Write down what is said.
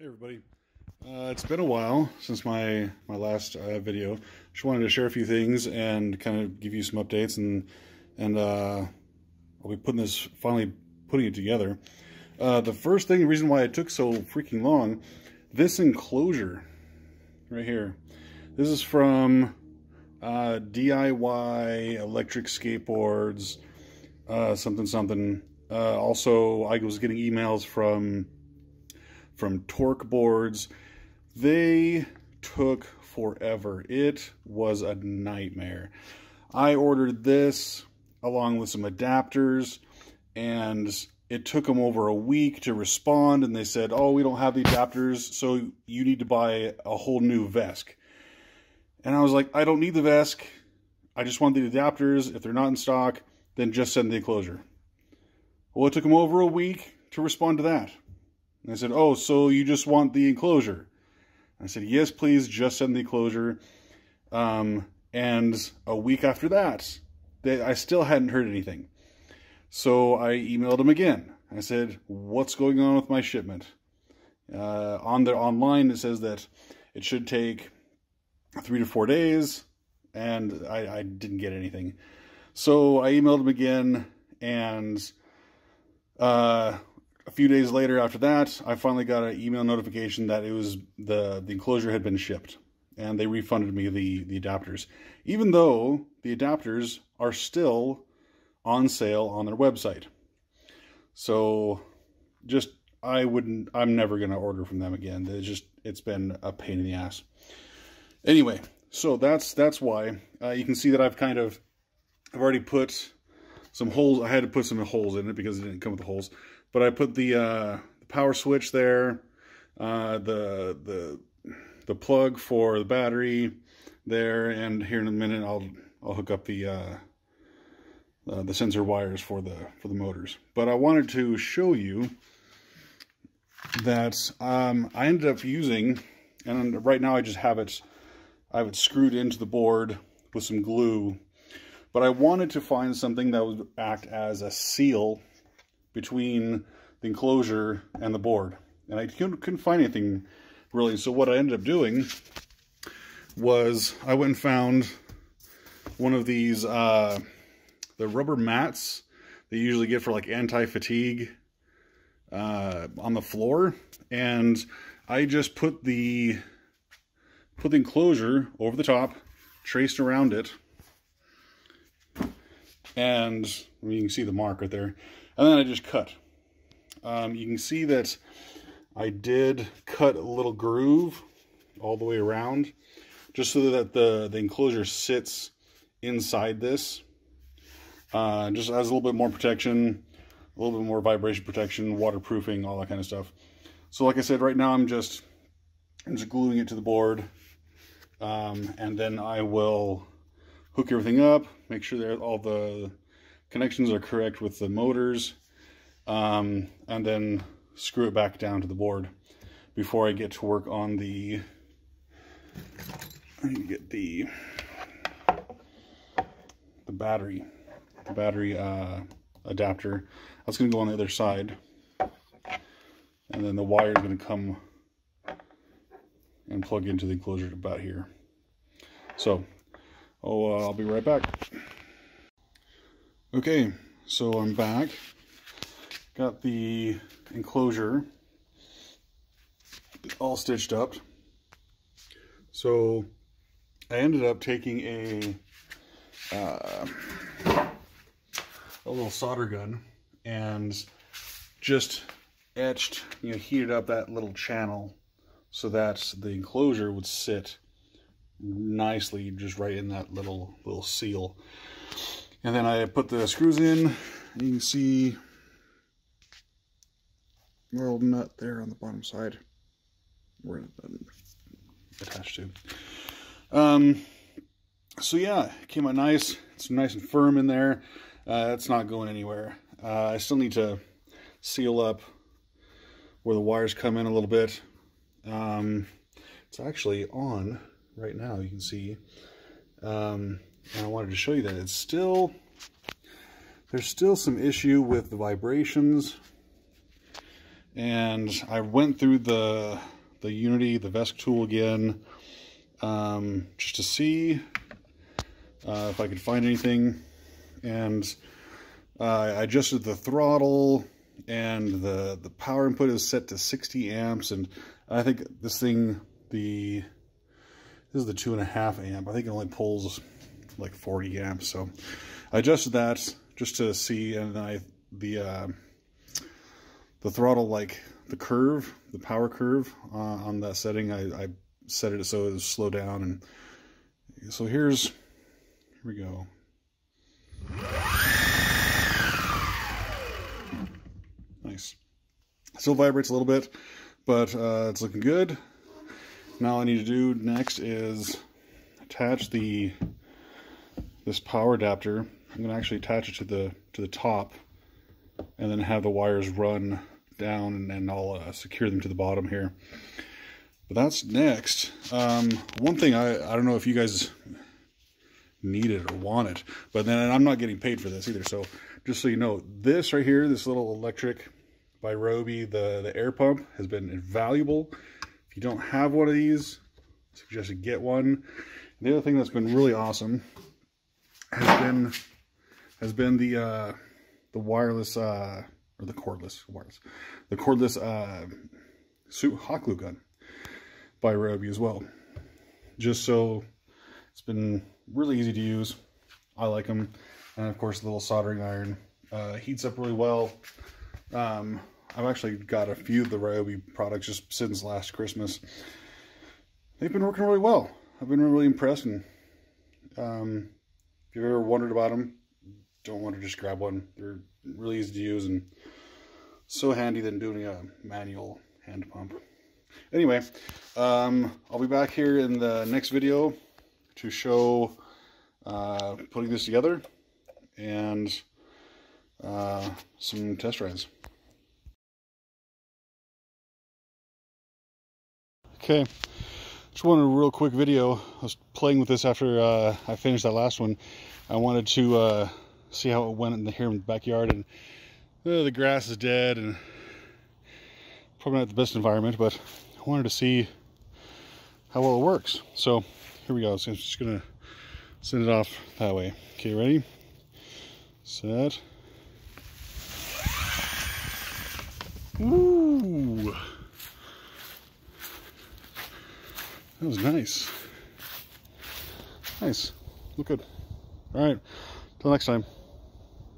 Hey everybody. Uh, it's been a while since my my last uh, video. Just wanted to share a few things and kind of give you some updates and and uh, I'll be putting this finally putting it together. Uh, the first thing, the reason why it took so freaking long, this enclosure right here. This is from uh, DIY electric skateboards, uh, something something. also, I was getting emails from from Torque boards. They took forever. It was a nightmare. I ordered this along with some adapters and it took them over a week to respond and they said, oh, we don't have the adapters, so you need to buy a whole new VESC. And I was like, I don't need the VESC. I just want the adapters. If they're not in stock, then just send the enclosure. Well, it took them over a week to respond to that. And I said, oh, so you just want the enclosure? I said, yes, please, just send the enclosure. Um, and a week after that, they, I still hadn't heard anything. So I emailed them again. I said, what's going on with my shipment? Uh, on the online, it says that it should take three to four days, and I, I didn't get anything. So I emailed them again, and uh, a few days later after that, I finally got an email notification that it was the, the enclosure had been shipped and they refunded me the, the adapters, even though the adapters are still on sale on their website. So just, I wouldn't, I'm never going to order from them again. It's just, it's been a pain in the ass. Anyway, so that's, that's why uh, you can see that I've kind of, I've already put some holes. I had to put some holes in it because it didn't come with the holes. But I put the, uh, power switch there, uh, the the the plug for the battery there, and here in a minute I'll I'll hook up the uh, uh, the sensor wires for the for the motors. But I wanted to show you that um, I ended up using, and right now I just have it I have it screwed into the board with some glue. But I wanted to find something that would act as a seal between the enclosure and the board. And I couldn't find anything really. So what I ended up doing was I went and found one of these, uh, the rubber mats they usually get for like anti-fatigue uh, on the floor. And I just put the, put the enclosure over the top, traced around it, and you can see the mark right there. And then I just cut. Um, you can see that I did cut a little groove all the way around just so that the, the enclosure sits inside this. Uh, just has a little bit more protection, a little bit more vibration protection, waterproofing, all that kind of stuff. So like I said, right now I'm just, I'm just gluing it to the board. Um, and then I will hook everything up, make sure that all the connections are correct with the motors, um, and then screw it back down to the board before I get to work on the, I need to get the, the battery, the battery uh, adapter. That's going to go on the other side. And then the wire is going to come and plug into the enclosure about here. So, oh, uh, I'll be right back. Okay, so I'm back. Got the enclosure all stitched up. So I ended up taking a uh, a little solder gun and just etched, you know, heated up that little channel so that the enclosure would sit nicely just right in that little little seal. And then I put the screws in. You can see little nut there on the bottom side where it's attached to. Um, so yeah, it came out nice. It's nice and firm in there. Uh, it's not going anywhere. Uh, I still need to seal up where the wires come in a little bit. Um, it's actually on right now, you can see. Um, and I wanted to show you that it's still, there's still some issue with the vibrations and I went through the the Unity, the VESC tool again, um, just to see uh, if I could find anything. And uh, I adjusted the throttle and the, the power input is set to 60 amps. And I think this thing, the, this is the two and a half amp. I think it only pulls like 40 amps. So I adjusted that just to see. And I, the, uh, the throttle, like the curve, the power curve uh, on that setting, I, I set it so it was slow down. And so here's, here we go. Nice. Still vibrates a little bit, but uh, it's looking good. Now I need to do next is attach the this power adapter. I'm going to actually attach it to the to the top and then have the wires run down and then I'll uh, secure them to the bottom here. But that's next. Um, one thing I, I don't know if you guys need it or want it, but then I'm not getting paid for this either. So just so you know, this right here, this little electric by Ryobi, the, the air pump has been invaluable. If you don't have one of these, I suggest you get one. The other thing that's been really awesome has been has been the uh, the wireless uh, or the cordless wireless, the cordless uh, suit hot glue gun by Ryobi as well. Just so it's been really easy to use. I like them. And of course, the little soldering iron uh, heats up really well. Um, I've actually got a few of the Ryobi products just since last Christmas. They've been working really well. I've been really impressed. And um, if you've ever wondered about them, don't want to just grab one. They're really easy to use and so handy than doing a manual hand pump. Anyway, um, I'll be back here in the next video to show uh, putting this together and uh, some test rides. Okay, just wanted a real quick video. I was playing with this after uh, I finished that last one. I wanted to uh, see how it went in the, here in the backyard and uh, the grass is dead and probably not the best environment, but I wanted to see how well it works. So here we go. So I'm just gonna send it off that way. Okay, ready? Set. Ooh. That was nice. Nice. Look good. All right. Till next time.